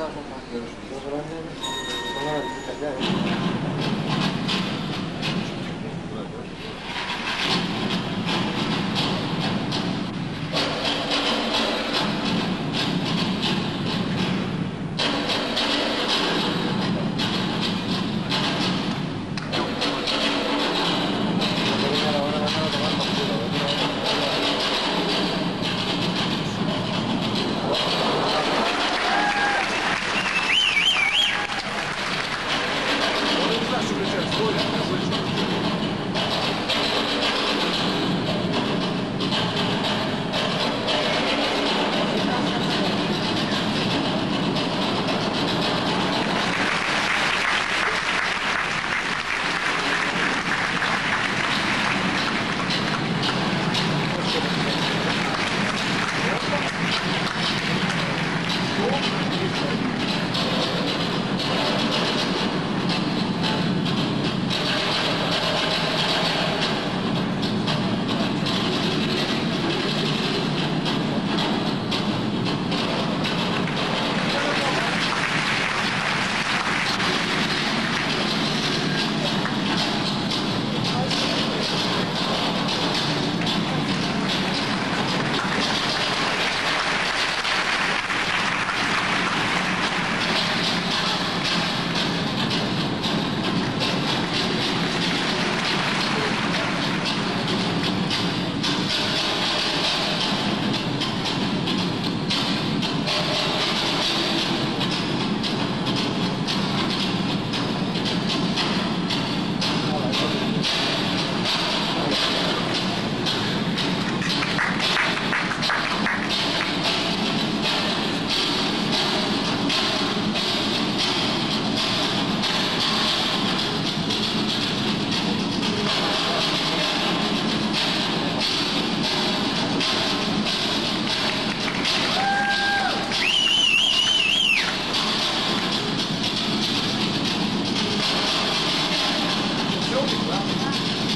Sağ olun. Görüşürüz.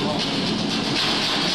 どうも。